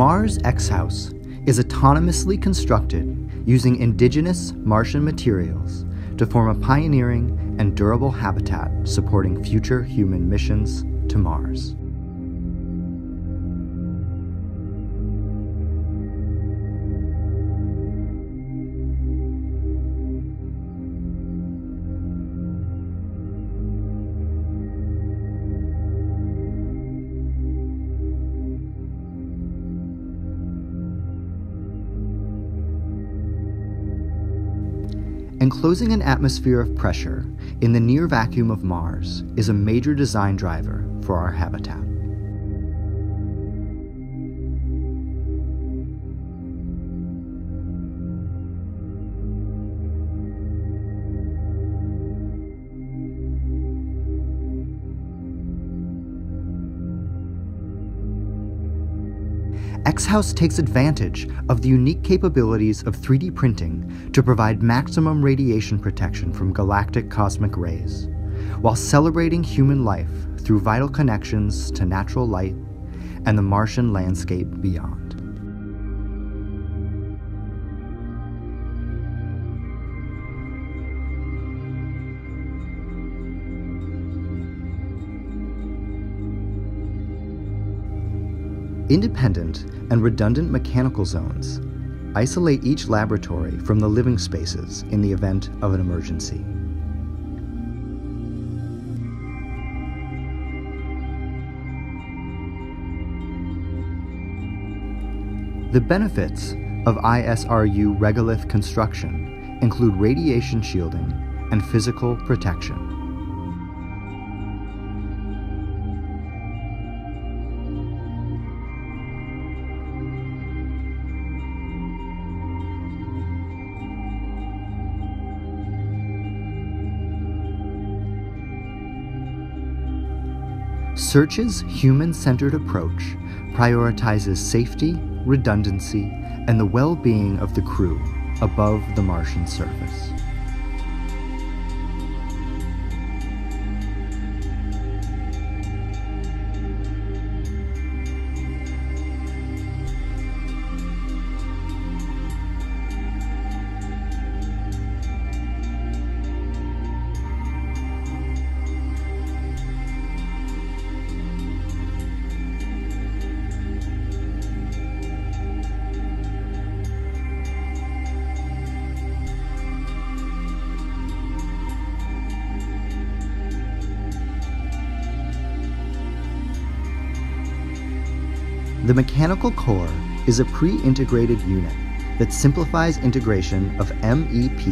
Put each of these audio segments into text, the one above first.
Mars X House is autonomously constructed using indigenous Martian materials to form a pioneering and durable habitat supporting future human missions to Mars. Enclosing an atmosphere of pressure in the near vacuum of Mars is a major design driver for our habitat. X-House takes advantage of the unique capabilities of 3D printing to provide maximum radiation protection from galactic cosmic rays, while celebrating human life through vital connections to natural light and the Martian landscape beyond. Independent and redundant mechanical zones isolate each laboratory from the living spaces in the event of an emergency. The benefits of ISRU regolith construction include radiation shielding and physical protection. Search's human centered approach prioritizes safety, redundancy, and the well being of the crew above the Martian surface. The mechanical core is a pre-integrated unit that simplifies integration of MEP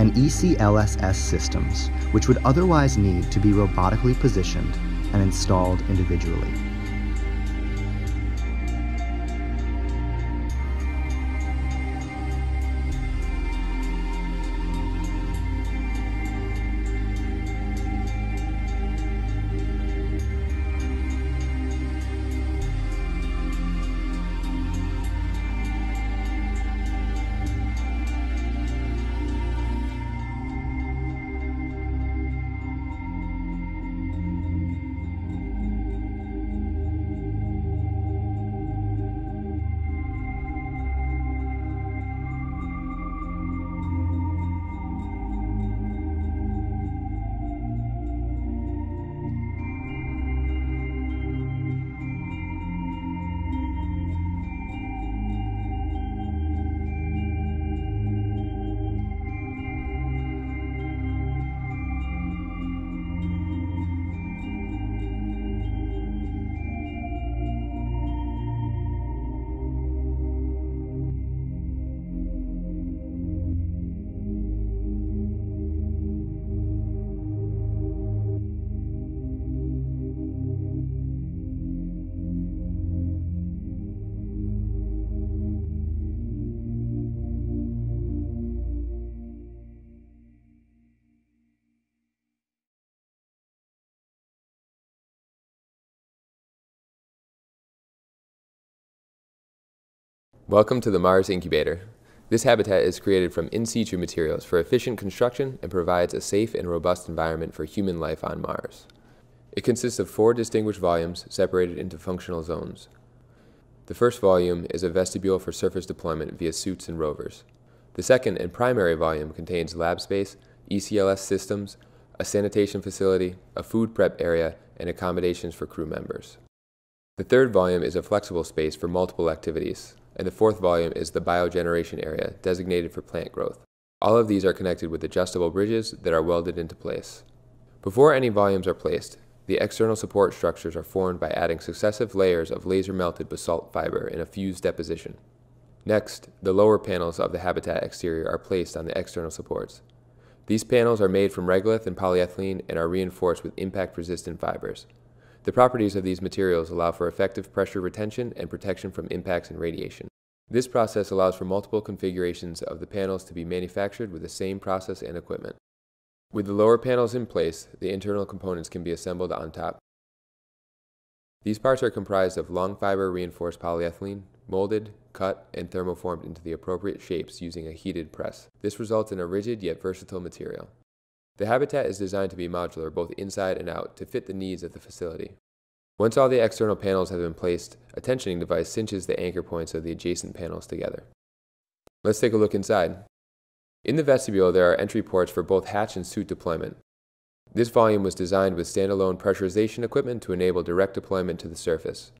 and ECLSS systems, which would otherwise need to be robotically positioned and installed individually. Welcome to the Mars Incubator. This habitat is created from in situ materials for efficient construction and provides a safe and robust environment for human life on Mars. It consists of four distinguished volumes separated into functional zones. The first volume is a vestibule for surface deployment via suits and rovers. The second and primary volume contains lab space, ECLS systems, a sanitation facility, a food prep area, and accommodations for crew members. The third volume is a flexible space for multiple activities, and the fourth volume is the biogeneration area designated for plant growth. All of these are connected with adjustable bridges that are welded into place. Before any volumes are placed, the external support structures are formed by adding successive layers of laser melted basalt fiber in a fused deposition. Next, the lower panels of the habitat exterior are placed on the external supports. These panels are made from regolith and polyethylene and are reinforced with impact resistant fibers. The properties of these materials allow for effective pressure retention and protection from impacts and radiation. This process allows for multiple configurations of the panels to be manufactured with the same process and equipment. With the lower panels in place, the internal components can be assembled on top. These parts are comprised of long fiber reinforced polyethylene, molded, cut, and thermoformed into the appropriate shapes using a heated press. This results in a rigid yet versatile material. The habitat is designed to be modular both inside and out to fit the needs of the facility. Once all the external panels have been placed, a tensioning device cinches the anchor points of the adjacent panels together. Let's take a look inside. In the vestibule, there are entry ports for both hatch and suit deployment. This volume was designed with standalone pressurization equipment to enable direct deployment to the surface.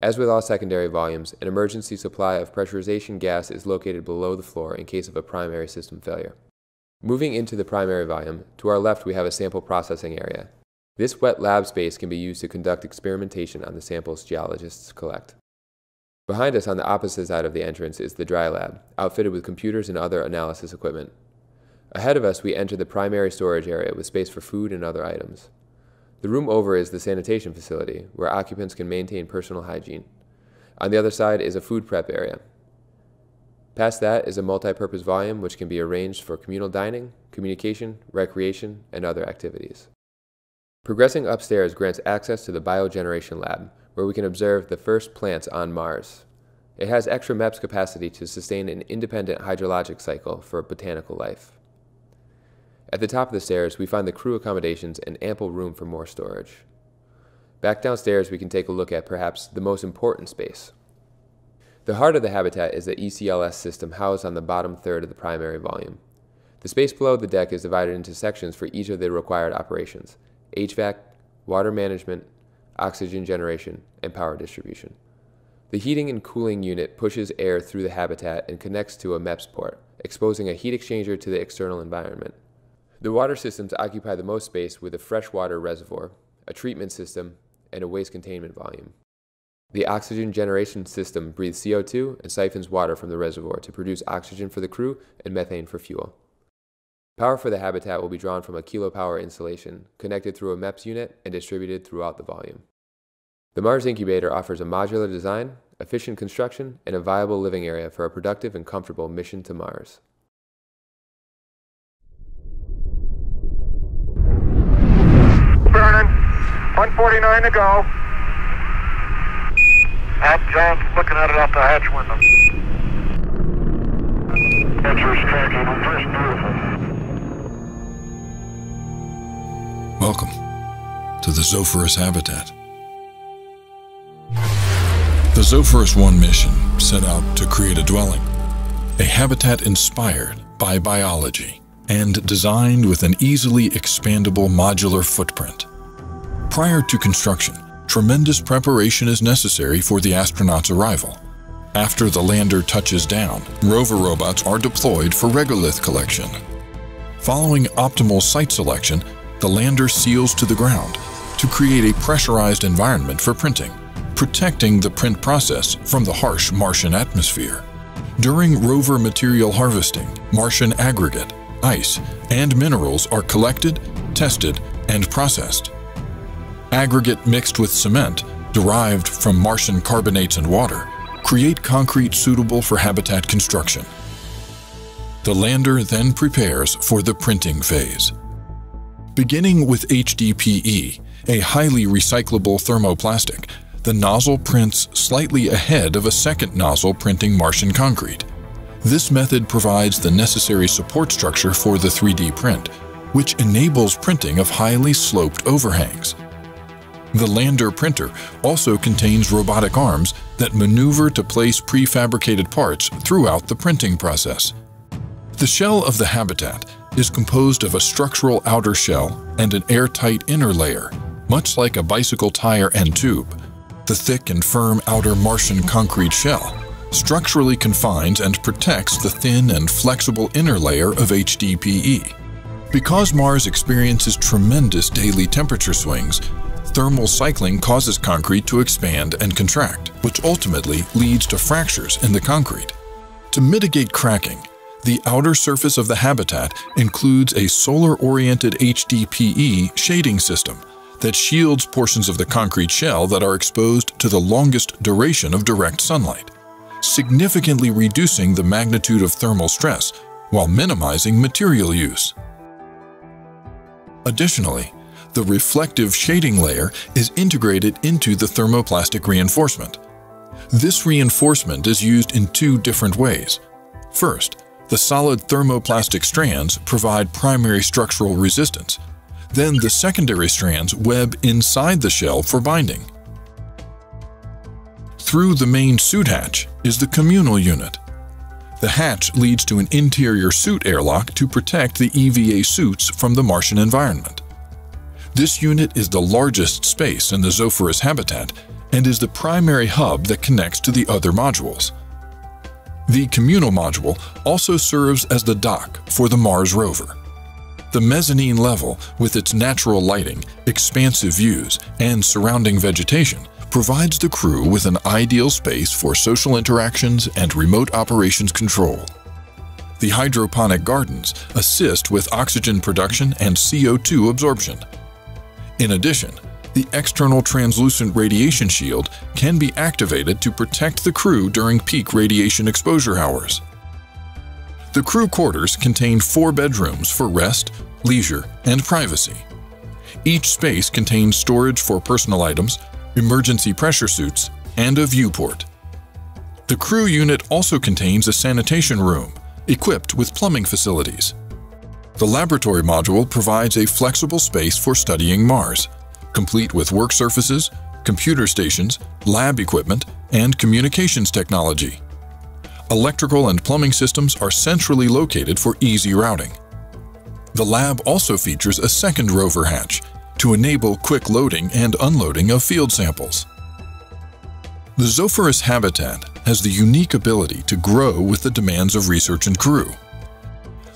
As with all secondary volumes, an emergency supply of pressurization gas is located below the floor in case of a primary system failure. Moving into the primary volume, to our left we have a sample processing area. This wet lab space can be used to conduct experimentation on the samples geologists collect. Behind us on the opposite side of the entrance is the dry lab, outfitted with computers and other analysis equipment. Ahead of us we enter the primary storage area with space for food and other items. The room over is the sanitation facility, where occupants can maintain personal hygiene. On the other side is a food prep area, Past that is a multi-purpose volume which can be arranged for communal dining, communication, recreation, and other activities. Progressing upstairs grants access to the Biogeneration Lab, where we can observe the first plants on Mars. It has extra MEPS capacity to sustain an independent hydrologic cycle for botanical life. At the top of the stairs, we find the crew accommodations and ample room for more storage. Back downstairs, we can take a look at perhaps the most important space, the heart of the habitat is the ECLS system housed on the bottom third of the primary volume. The space below the deck is divided into sections for each of the required operations HVAC, water management, oxygen generation, and power distribution. The heating and cooling unit pushes air through the habitat and connects to a MEPS port, exposing a heat exchanger to the external environment. The water systems occupy the most space with a freshwater reservoir, a treatment system, and a waste containment volume. The oxygen generation system breathes CO2 and siphons water from the reservoir to produce oxygen for the crew and methane for fuel. Power for the habitat will be drawn from a kilopower installation, connected through a MEPS unit and distributed throughout the volume. The Mars Incubator offers a modular design, efficient construction, and a viable living area for a productive and comfortable mission to Mars. Burning. 149 to go. Hat John's looking at it out the hatch window. Picture's tracking. Welcome to the Zopherus habitat. The Zopherus 1 mission set out to create a dwelling, a habitat inspired by biology and designed with an easily expandable modular footprint. Prior to construction, tremendous preparation is necessary for the astronauts' arrival. After the lander touches down, rover robots are deployed for regolith collection. Following optimal site selection, the lander seals to the ground to create a pressurized environment for printing, protecting the print process from the harsh Martian atmosphere. During rover material harvesting, Martian aggregate, ice, and minerals are collected, tested, and processed aggregate mixed with cement, derived from Martian carbonates and water, create concrete suitable for habitat construction. The lander then prepares for the printing phase. Beginning with HDPE, a highly recyclable thermoplastic, the nozzle prints slightly ahead of a second nozzle printing Martian concrete. This method provides the necessary support structure for the 3D print, which enables printing of highly sloped overhangs. The lander printer also contains robotic arms that maneuver to place prefabricated parts throughout the printing process. The shell of the habitat is composed of a structural outer shell and an airtight inner layer, much like a bicycle tire and tube. The thick and firm outer Martian concrete shell structurally confines and protects the thin and flexible inner layer of HDPE. Because Mars experiences tremendous daily temperature swings, thermal cycling causes concrete to expand and contract, which ultimately leads to fractures in the concrete. To mitigate cracking, the outer surface of the habitat includes a solar-oriented HDPE shading system that shields portions of the concrete shell that are exposed to the longest duration of direct sunlight, significantly reducing the magnitude of thermal stress while minimizing material use. Additionally, the reflective shading layer is integrated into the thermoplastic reinforcement. This reinforcement is used in two different ways. First, the solid thermoplastic strands provide primary structural resistance. Then the secondary strands web inside the shell for binding. Through the main suit hatch is the communal unit. The hatch leads to an interior suit airlock to protect the EVA suits from the Martian environment. This unit is the largest space in the Zopherus habitat and is the primary hub that connects to the other modules. The communal module also serves as the dock for the Mars rover. The mezzanine level, with its natural lighting, expansive views, and surrounding vegetation, provides the crew with an ideal space for social interactions and remote operations control. The hydroponic gardens assist with oxygen production and CO2 absorption. In addition, the external translucent radiation shield can be activated to protect the crew during peak radiation exposure hours. The crew quarters contain four bedrooms for rest, leisure, and privacy. Each space contains storage for personal items, emergency pressure suits, and a viewport. The crew unit also contains a sanitation room, equipped with plumbing facilities. The laboratory module provides a flexible space for studying Mars, complete with work surfaces, computer stations, lab equipment, and communications technology. Electrical and plumbing systems are centrally located for easy routing. The lab also features a second rover hatch to enable quick loading and unloading of field samples. The Zopherus habitat has the unique ability to grow with the demands of research and crew.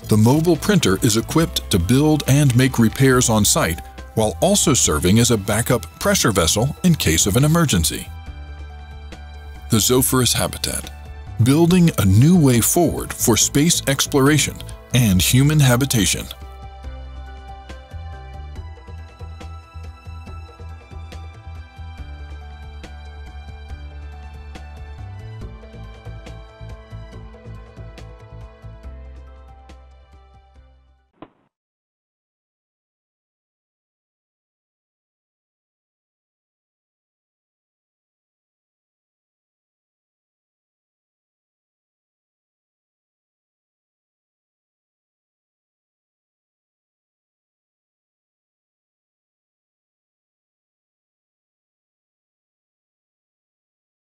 The mobile printer is equipped to build and make repairs on site while also serving as a backup pressure vessel in case of an emergency. The Zopherus Habitat, building a new way forward for space exploration and human habitation.